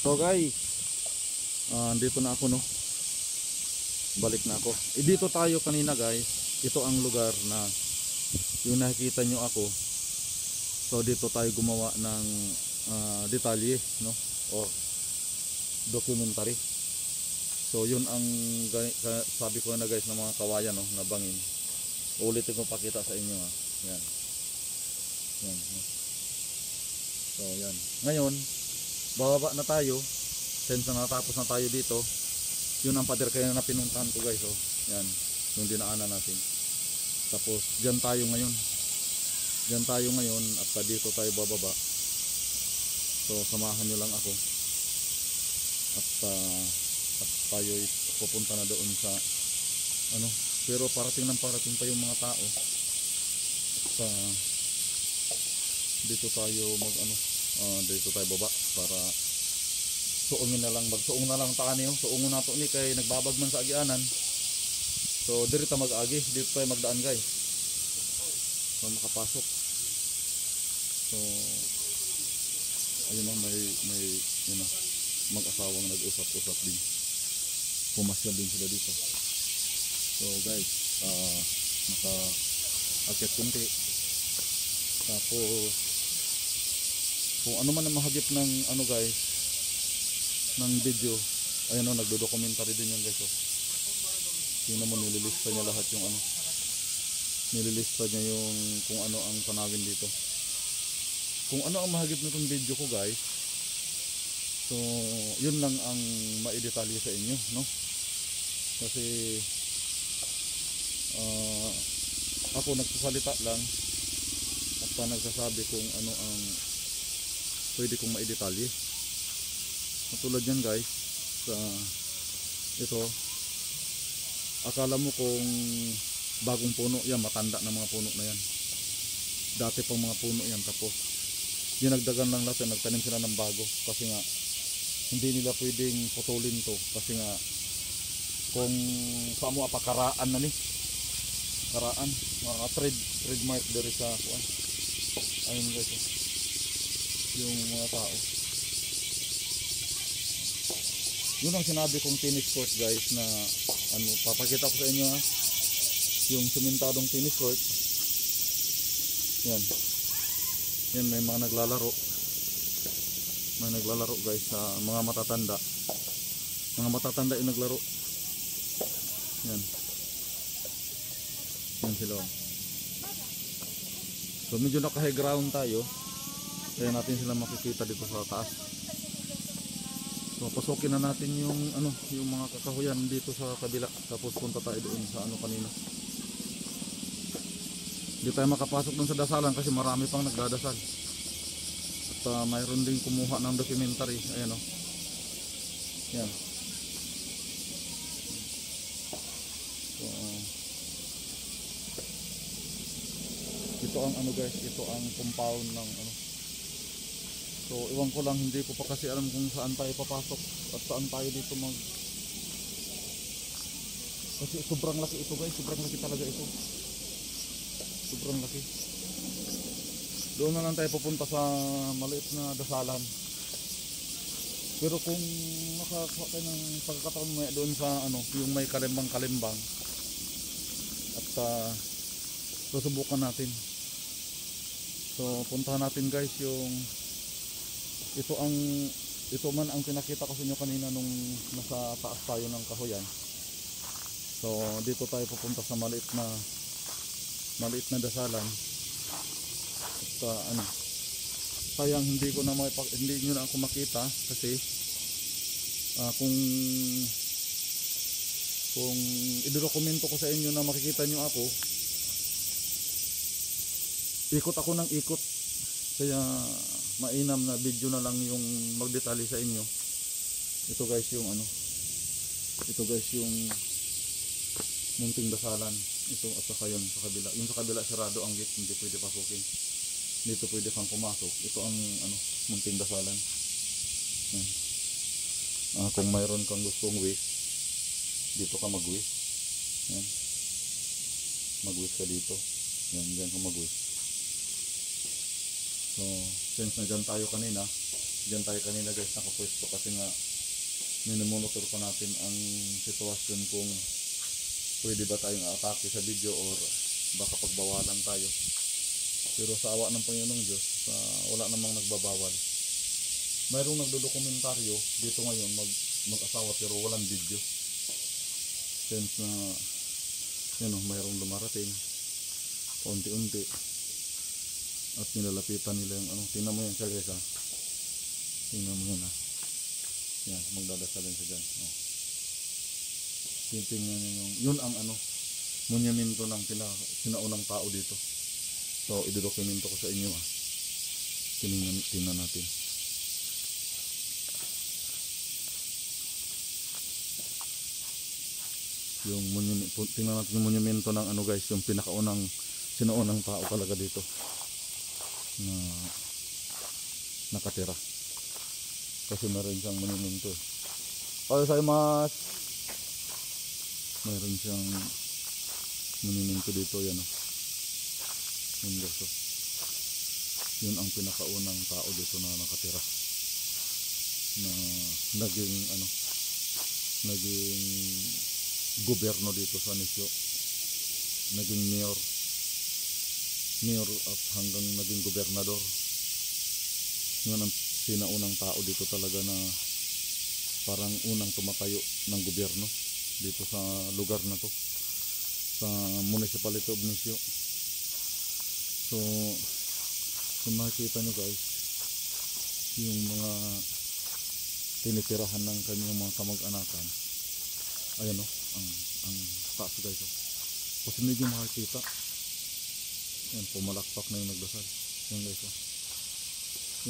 So guys, ah, dito na ako no. Balik na ako. Eh, dito tayo kanina guys. Ito ang lugar na yung nakikita nyo ako. So dito tayo gumawa ng ah, detalye no or documentary. So yun ang sabi ko na guys ng mga kawayan no na bangin. Ulitin ko pakita sa inyo ha. Yan. Yan. no? So yan. Ngayon, bababa na tayo. Since na natapos na tayo dito yun ang pader kaya na pinuntahan ko guys oh. yan yung dinaanan natin. Tapos dyan tayo ngayon. Dyan tayo ngayon at dito tayo bababa. So samahan nyo lang ako. At ah, at tayo pupunta na doon sa ano pero parating ng parating pa yung mga tao. Sa dito tayo mag ano ah, dito tayo baba para suungin na lang magsuong na lang ta niyo suungon nato ni kay nagbabagman sa agianan. So diri ta mag-agi. Dito tayo magdaan guys so makapasok. So ayun na may may na. Mag-asawang nag-usap-usap din. Pumasyal din sila dito. So guys ah naka akit kunti. Tapos kung ano man ang mahagip ng ano guys ng video ayan o nagdo-documentary din yan guys oh. tingnan mo nililista niya lahat yung ano nililista niya yung kung ano ang tanawin dito kung ano ang mahagip nitong video ko guys so yun lang ang maidetalye sa inyo no kasi ah, ako nagsasalita lang at pa nagsasabi kung ano ang pwede kong maidetalye. Katulad yan guys sa ito akala mo kung bagong puno yan matanda na mga puno na yan. Dati pang mga puno yan tapos dinagdagan lang natin nagtanim sila ng bago kasi nga hindi nila pwedeng putulin to kasi nga kung sa mo apakaraan na ni. Karaan mga trade trademark dari sa kuan ayun guys oh. Yung mga tao. Yun ang sinabi kong tennis court guys na ano papakita ko sa inyo ha yung simentadong tennis court. Yan. Yan may mga naglalaro. May naglalaro guys sa mga matatanda. Mga matatanda yung naglaro. Yan. Yan sila oh. so medyo naka ground tayo kaya natin sila makikita dito sa taas So pasukin na natin yung ano, yung mga kakahuyan dito sa kabila tapos punta tayo doon sa ano kanina. Hindi tayo makapasok doon sa dasalan kasi marami pang nagdadasal. At ah, mayroon din kumuha ng documentary. Ayan o. Yan. So, ito ang ano guys, ito ang compound ng ano, So, iwan ko lang, hindi ko pa kasi alam kung saan tayo papasok at saan tayo dito mag... Kasi sobrang laki ito guys, sobrang laki talaga ito. Sobrang laki. Doon na lang tayo pupunta sa maliit na dasalan. Pero kung makakuha tayo ng pagkakataon mo doon sa ano, yung may kalimbang-kalimbang at uh, susubukan natin. So, puntahan natin guys yung ito ang ito man ang pinakita ko sa inyo kanina nung nasa taas tayo ng kahoyan. So dito tayo pupunta sa maliit na maliit na dasalan. At uh, ano sayang hindi ko na maipak hindi nyo na ako makita kasi ah, kung kung idodokumento ko sa inyo na makikita nyo ako ikot ako ng ikot. Kaya mainam na video na lang yung magdetalye sa inyo. Ito guys yung ano ito guys yung munting dasalan. Ito at saka yun sa kabila. Yung sa kabila sarado ang gate hindi pwede pasukin. Dito pwede kang pumasok. Ito ang ano munting dasalan. Yan. Ah, kung mayroon kang gustong wish dito ka mag wish yan. Mag wish ka dito. Yan dyan ka mag wish So, since na dyan tayo kanina, Diyan tayo kanina guys nakapwesto kasi nga minumonitor pa natin ang sitwasyon kung pwede ba tayong atake sa video or baka pagbawalan tayo. Pero sa awa ng Panginoong Diyos, ah, wala namang nagbabawal. Mayroong nagdodokumentaryo dito ngayon mag mag-asawa pero walang video. Since na yun oh, mayroong dumarating unti-unti at nilalapitan nila yung ano, tingnan mo yan siya guys ha. Tingnan mo yan ha. Yan, magdadasalin siya dyan. Oh. Niyo yung, yun ang ano, monumento ng pina, sinaunang tao dito. So, idodokumento ko sa inyo ah. Tingnan, tingnan natin. Yung monumento, tingnan natin yung monumento ng ano guys, yung pinakaunang, sinaunang tao talaga dito. Na nakatira. Kasi meron siyang monumento. Oyo sa mas. Meron siyang monumento dito yan oh. Yun guys oh. Yun ang pinakaunang tao dito na nakatira. Na naging ano naging gobyerno dito sa Nisyo. Naging mayor. Mayor at hanggang naging gobernador. Yun ang sinaunang tao dito talaga na parang unang tumatayo ng gobyerno dito sa lugar na to sa municipality of Nisyo so kung makikita nyo guys yung mga tinitirahan ng kanyang mga kamag-anakan ayan o ang, ang taas guys oh. kasi medyo makikita yan pumalakpak na yung nagdasal yan guys oh.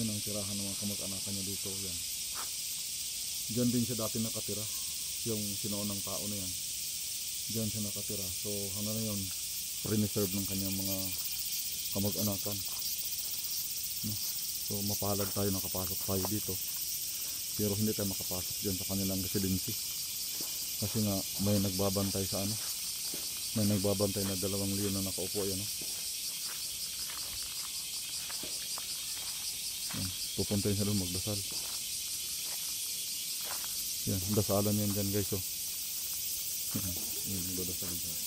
yan ang tirahan ng mga kamag-anakan niya dito yan Diyan din siya dati nakatira. Yung sinoon ng tao na yan. Diyan siya nakatira. So hanggang ngayon, preserve ng kanyang mga kamag-anakan. So mapalad tayo, nakapasok tayo dito. Pero hindi tayo makapasok diyan sa kanilang residency. Kasi nga may nagbabantay sa ano. May nagbabantay na dalawang liyon na nakaupo yan. No? Yan. Pupuntayin sa doon magdasal. Yan, dasalan yan dyan guys oh. Yan, yan magdadasal dyan.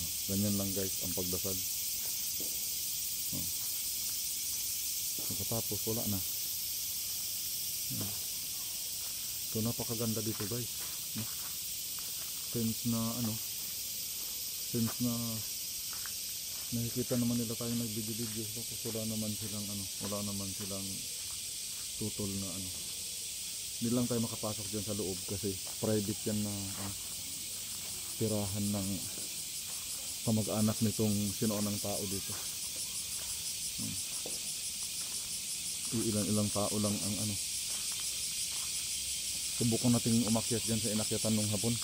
Oh, Ganyan lang guys ang pagdasal. Oh. Pagkatapos wala na. Yan. So napakaganda dito guys. No? Na ano, since na nakikita naman nila tayo nagbibideo tapos wala naman silang ano, wala naman silang tutol na ano. Hindi lang tayo makapasok dyan sa loob kasi private yan na ah, tirahan ng kamag-anak nitong sinoonang tao dito. Hmm. Ilan-ilang tao lang ang ano. Subukan nating umakyat dyan sa inakyatan ng hapon.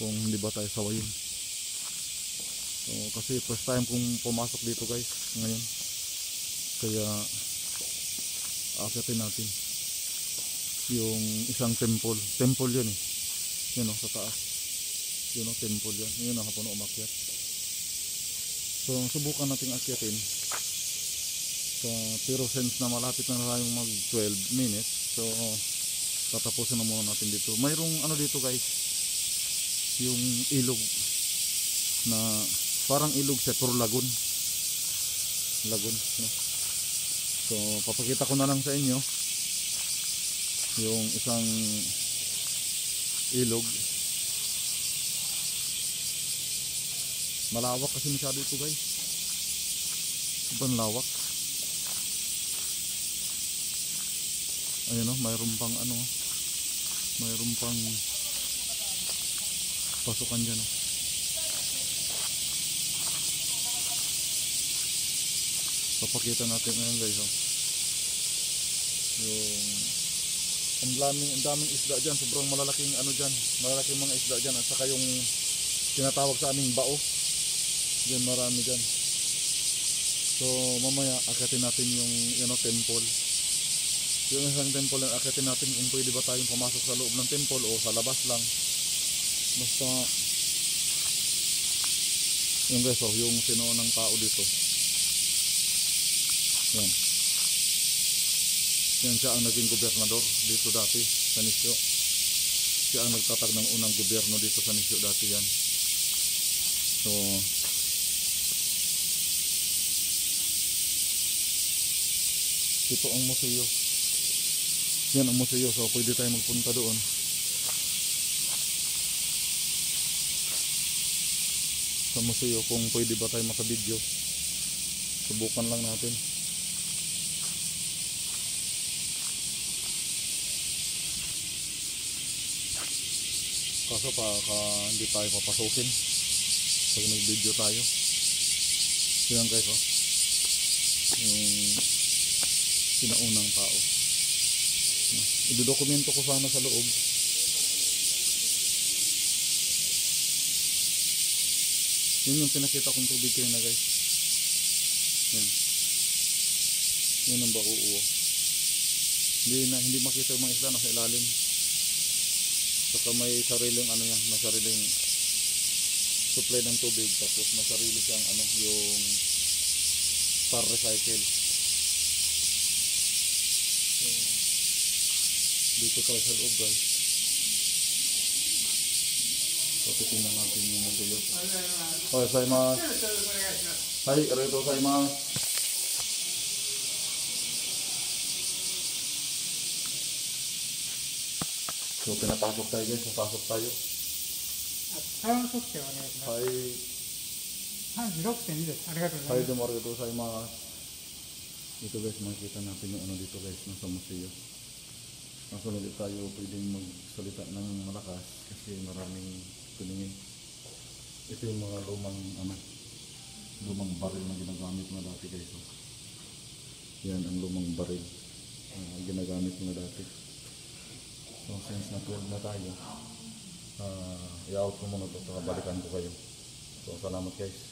Kung hindi ba tayo sawayin. So, kasi first time kong pumasok dito guys ngayon. Kaya akyatin natin yung isang temple. Temple yun eh. Yun oh, sa taas. Yun oh, temple yan. Yun ang hapon umakyat. So, subukan nating akyatin. So, pero since na malapit na tayong mag 12 minutes, so tatapusin na muna natin dito. Mayroong ano dito guys, yung ilog na parang ilog sa pero lagun. Lagun, no? So, papakita ko na lang sa inyo yung isang ilog. Malawak kasi masyado ito guys. Ibang lawak. Ayun oh, mayroon pang ano, mayroon pang pasukan dyan oh. Papakita natin ngayon guys oh. Yung ang daming, ang daming isda dyan, sobrang malalaking ano dyan, malalaking mga isda dyan at saka yung tinatawag sa aming bao. Diyan marami dyan. So mamaya akatin natin yung know, temple. Yung isang temple na akatin natin kung pwede ba tayong pumasok sa loob ng temple o sa labas lang. Basta yung guys oh, yung sino ng tao dito. Yan. Yan siya ang naging gobernador dito dati sa Nisyo. Siya ang nagtatag ng unang gobyerno dito sa Nisyo dati yan. So, ito ang museo. Yan ang museo. So, pwede tayo magpunta doon. Sa museo kung pwede ba tayo makabidyo. Subukan lang natin. Kaso pa ka, hindi tayo papasukin pag nag-video tayo. Yan guys oh. Yung sinaunang tao. Idodokumento ko sana sa loob. Yun yung pinakita kong tubig kayo na guys. Yan. Yan ang bauuo. Hindi na hindi makita yung mga isda nasa ilalim. Saka may sariling ano yan, may sariling supply ng tubig tapos may sarili siyang ano yung par recycle. So, dito tayo sa loob guys. So, titingnan natin yung museo. Okay, sa mga... Hi, rito sa. So, pinapasok tayo guys. Napasok tayo. 사용 소스 원해요.はい。한 1억 센즈. 아리가토. Hi, dumarigato sa mga dito guys, makikita natin yung ano dito guys, nasa museo. Kaso hindi tayo pwedeng magsalita ng malakas kasi maraming tuningin. Ito yung mga lumang, ano, lumang baril na ginagamit na dati guys. Oh. Yan ang lumang baril na ginagamit na dati. So since na 12 na tayo, ah i-out ko muna ito, balikan ko kayo. So salamat guys.